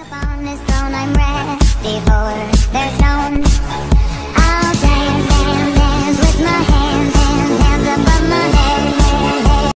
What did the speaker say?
Upon this throne I'm ready for